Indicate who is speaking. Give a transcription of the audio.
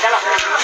Speaker 1: Gracias.